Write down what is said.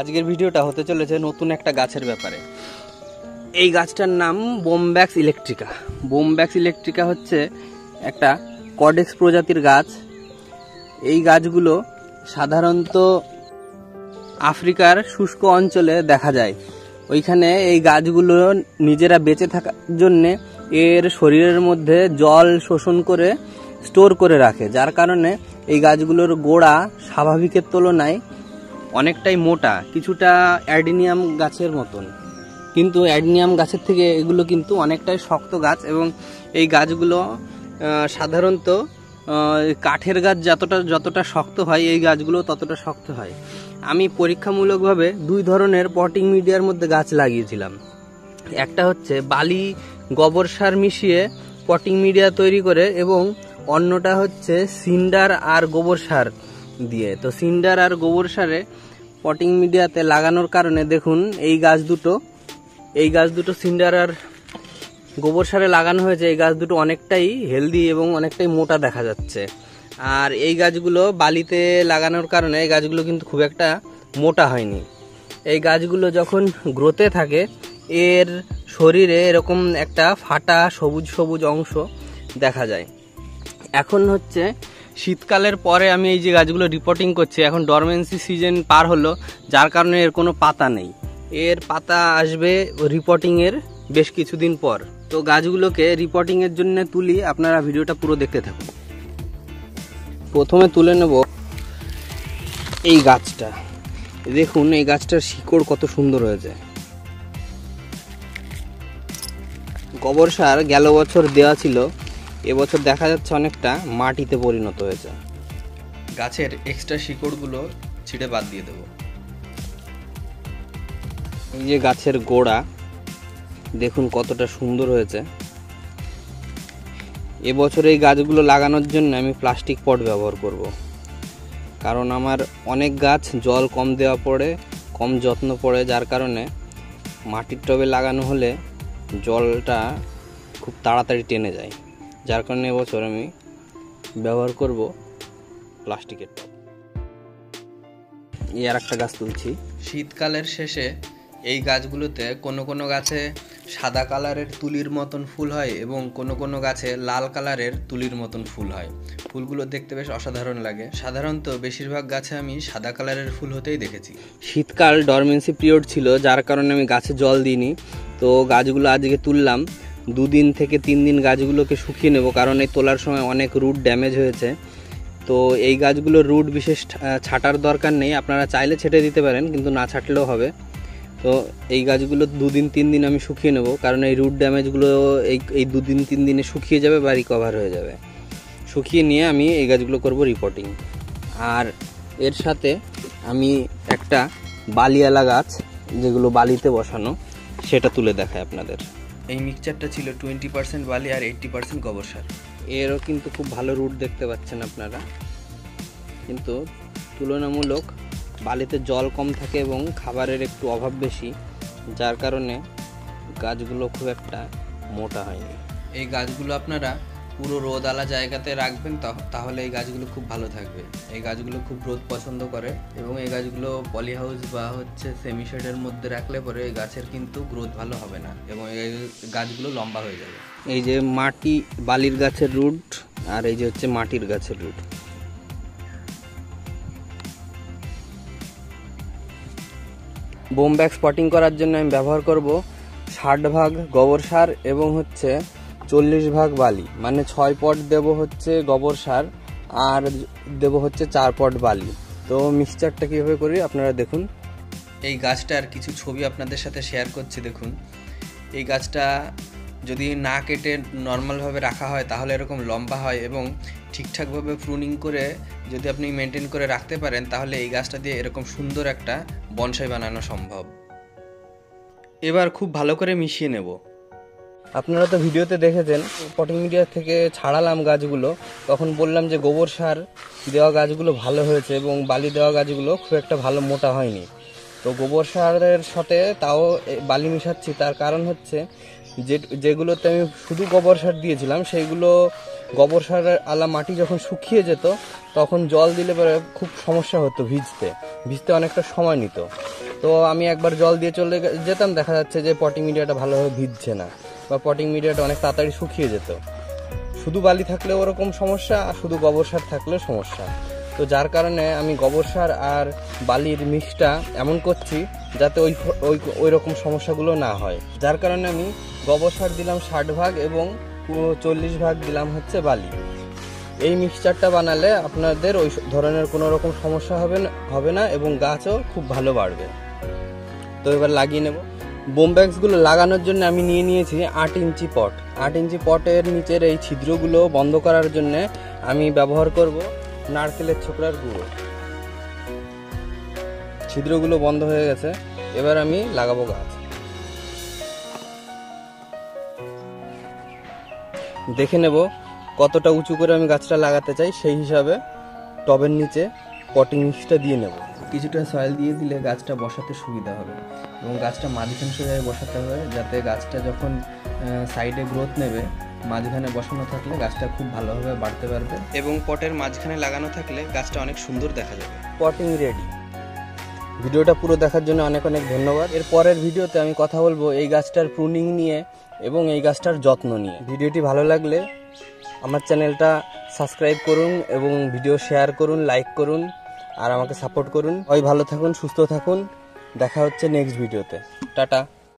আজকের ভিডিওটা হতে চলেছে নতুন একটা গাছের ব্যাপারে। এই গাছটার নাম বোমব্যাক্স ইলেকট্রিকা। বোমব্যাক্স ইলেকট্রিকা হচ্ছে একটা কডেক্স প্রজাতির গাছ। এই গাছগুলো সাধারণত আফ্রিকার শুষ্ক অঞ্চলে দেখা যায়। ওইখানে এই গাছগুলো নিজেরা বেঁচে থাকার জন্যে এর শরীরের মধ্যে জল শোষণ করে স্টোর করে রাখে। যার কারণে এই গাছগুলোর গোড়া স্বাভাবিকের তুলনায় অনেকটাই মোটা, কিছুটা অ্যাডিনিয়াম গাছের মতন। কিন্তু অ্যাডিনিয়াম গাছের থেকে এগুলো কিন্তু অনেকটাই শক্ত গাছ এবং এই গাছগুলো সাধারণত কাঠের গাছ যতটা যতটা শক্ত হয়, এই গাছগুলো ততটা শক্ত হয়। আমি পরীক্ষামূলকভাবে দুই ধরনের পটিং মিডিয়ার মধ্যে গাছ লাগিয়েছিলাম। একটা হচ্ছে বালি গোবর সার মিশিয়ে পটিং মিডিয়া তৈরি করে এবং অন্যটা হচ্ছে সিন্ডার আর গোবর সার দিয়ে। তো সিন্ডার আর গোবর সারে পটিং মিডিয়াতে লাগানোর কারণে দেখুন এই গাছ দুটো, এই গাছ দুটো সিন্ডার আর গোবর সারে লাগানো হয়েছে, এই গাছ দুটো অনেকটাই হেলদি এবং অনেকটাই মোটা দেখা যাচ্ছে। আর এই গাছগুলো বালিতে লাগানোর কারণে এই গাছগুলো কিন্তু খুব একটা মোটা হয়নি। এই গাছগুলো যখন গ্রোতে থাকে, এর শরীরে এরকম একটা ফাটা সবুজ সবুজ অংশ দেখা যায়। এখন হচ্ছে শীতকালের পরে আমি এই যে গাছগুলো রিপোর্টিং করছি, এখন ডরমেন্সি সিজন পার হলো, যার কারণে এর কোনো পাতা নেই। এর পাতা আসবে রিপোর্টিংয়ের বেশ কিছুদিন পর। তো গাছগুলোকে রিপোর্টিংয়ের জন্য তুলি, আপনারা ভিডিওটা পুরো দেখতে থাকুন। প্রথমে তুলে নেব এই গাছটা। দেখুন, এই গাছটার শিকড় কত সুন্দর হয়েছে গোবর সার গেল বছর দেওয়া ছিল এবছর দেখা যাচ্ছে অনেকটা মাটিতে পরিণত হয়েছে। গাছের এক্সট্রা শিকড়গুলো ছিঁড়ে বাদ দিয়ে দেবো। এই যে গাছের গোড়া দেখুন কতটা সুন্দর হয়েছে। এবছর এই গাছগুলো লাগানোর জন্য আমি প্লাস্টিক পট ব্যবহার করব। কারণ আমার অনেক গাছ জল কম দেওয়া পড়ে কম যত্ন পড়ে যার কারণে মাটির টবে লাগানো হলে জলটা খুব তাড়াতাড়ি টেনে যায়। যার কারণে এবছর আমি ব্যবহার করব প্লাস্টিকের টব। এই আর একটা গাছ তুলছি। শীতকালের শেষে এই গাছগুলোতে কোনো কোনো গাছে সাদা কালারের তুলির মতন ফুল হয় এবং কোনো কোনো গাছে লাল কালারের তুলির মতন ফুল হয়। ফুলগুলো দেখতে বেশ অসাধারণ লাগে। সাধারণত বেশিরভাগ গাছে আমি সাদা কালারের ফুল হতেই দেখেছি। শীতকাল ডরমেন্সি পিরিয়ড ছিল যার কারণে আমি গাছে জল দিইনি। তো গাছগুলো আজকে তুললাম। দুদিন থেকে তিন দিন গাছগুলোকে শুকিয়ে নেব, কারণ এই তোলার সময় অনেক রুট ড্যামেজ হয়েছে। তো এই গাছগুলোর রুট বিশেষ ছাঁটার দরকার নেই, আপনারা চাইলে ছেটে দিতে পারেন, কিন্তু না ছাঁটলেও হবে। তো এই গাছগুলো দুদিন তিন দিন আমি শুকিয়ে নেব, কারণ এই রুট ড্যামেজগুলো এই এই দুদিন তিন দিনে শুকিয়ে যাবে বা রিকভার হয়ে যাবে। শুকিয়ে নিয়ে আমি এই গাছগুলো করব রিপোর্টিং আর এর সাথে আমি একটা বালিয়ালা গাছ, যেগুলো বালিতে বসানো, সেটা তুলে দেখায় আপনাদের। এই মিক্সচারটা ছিল টোয়েন্টি পার্সেন্ট বালি আর এইটটি পার্সেন্ট গোবর সার। এরও কিন্তু খুব ভালো রুট দেখতে পাচ্ছেন আপনারা। কিন্তু তুলনামূলক বালিতে জল কম থাকে এবং খাবারের একটু অভাব বেশি যার কারণে গাছগুলো খুব একটা মোটা হয়নি। এই গাছগুলো আপনারা পুরো রোদালা জায়গাতে রাখবেন তাহলে এই গাছগুলো খুব ভালো থাকবে। এই গাছগুলো খুব রোদ পছন্দ করে এবং এই গাছগুলো পলি হাউস বা হচ্ছে সেমি শেডের মধ্যে রাখলে পরে এই গাছের কিন্তু গ্রোথ ভালো হবে না এবং এই গাছগুলো লম্বা হয়ে যাবে। এই যে মাটি, বালির গাছের রুট আর এই যে হচ্ছে মাটির গাছের রুট বোম ব্যাগ স্পটিং করার জন্য আমি ব্যবহার করব ষাট ভাগ গোবর সার এবং হচ্ছে চল্লিশ ভাগ বালি মানে ছয় পট দেব হচ্ছে গোবর সার আর দেব হচ্ছে চার পট বালি। তো মিক্সচারটা কীভাবে করি আপনারা দেখুন। এই গাছটার কিছু ছবি আপনাদের সাথে শেয়ার করছি, দেখুন। এই গাছটা যদি না কেটে নর্মালভাবে রাখা হয়, তাহলে এরকম লম্বা হয় এবং ঠিকঠাকভাবে প্রুনিং করে যদি আপনি মেনটেন করে রাখতে পারেন, তাহলে এই গাছটা দিয়ে এরকম সুন্দর একটা বনসাই বানানো সম্ভব। এবার খুব ভালো করে মিশিয়ে নেব। আপনারা তো ভিডিওতে দেখেছেন পটিং মিডিয়া থেকে ছাড়ালাম গাছগুলো, তখন বললাম যে গোবর সার দেওয়া গাছগুলো ভালো হয়েছে এবং বালি দেওয়া গাছগুলো খুব একটা ভালো মোটা হয়নি। তো গোবর সারের সাথে তাও বালি মিশাচ্ছি, তার কারণ হচ্ছে যে, যেগুলোতে আমি শুধু গোবর সার দিয়েছিলাম, সেইগুলো গোবর সারের আলা মাটি যখন শুকিয়ে যেত, তখন জল দিলে পরে খুব সমস্যা হতো ভিজতে ভিজতে অনেকটা সময় নিত। তো আমি একবার জল দিয়ে চলে যেতাম, দেখা যাচ্ছে যে পটিং মিডিয়াটা ভালোভাবে ভিজছে না। বা পটিং মিডিয়াটা অনেক তাড়াতাড়ি শুকিয়ে যেত। শুধু বালি থাকলে ওরকম সমস্যা, আর শুধু গোবর সার থাকলেও সমস্যা। তো যার কারণে আমি গোবর সার আর বালির মিক্সটা এমন করছি যাতে ওই ওই ওই রকম সমস্যাগুলো না হয়। যার কারণে আমি গোবর সার দিলাম ষাট ভাগ এবং চল্লিশ ভাগ দিলাম হচ্ছে বালি। এই মিক্সচারটা বানালে আপনাদের ওই ধরনের কোনো রকম সমস্যা হবে না হবে না এবং গাছও খুব ভালো বাড়বে। তো এবার লাগিয়ে নেব। বোমব্যাগসগুলো লাগানোর জন্য আমি নিয়ে নিয়েছি আট ইঞ্চি পট। আট ইঞ্চি পটের নিচের এই ছিদ্রগুলো বন্ধ করার জন্য আমি ব্যবহার করব নারকেলের ছোকরার গুঁড়ো। ছিদ্রগুলো বন্ধ হয়ে গেছে, এবার আমি লাগাবো গাছ। দেখে নেব কতটা উঁচু করে আমি গাছটা লাগাতে চাই, সেই হিসাবে টবের নিচে পটিং মিক্সটা দিয়ে নেব। কিছুটা সয়েল দিয়ে দিলে গাছটা বসাতে সুবিধা হবে এবং গাছটা মাঝখান সোজায় বসাতে হবে যাতে গাছটা যখন সাইডে গ্রোথ নেবে মাঝখানে বসানো থাকলে গাছটা খুব ভালোভাবে বাড়তে পারবে এবং পটের মাঝখানে লাগানো থাকলে গাছটা অনেক সুন্দর দেখা যাবে। পটিং রেডি ভিডিওটা পুরো দেখার জন্য অনেক অনেক ধন্যবাদ। এর পরের ভিডিওতে আমি কথা বলব এই গাছটার প্রুনিং নিয়ে এবং এই গাছটার যত্ন নিয়ে। ভিডিওটি ভালো লাগলে আমার চ্যানেলটা সাবস্ক্রাইব করুন এবং ভিডিও শেয়ার করুন লাইক করুন। আর আমাকে সাপোর্ট করুন। ওই ভালো থাকুন সুস্থ থাকুন। দেখা হচ্ছে নেক্সট ভিডিওতে টাটা।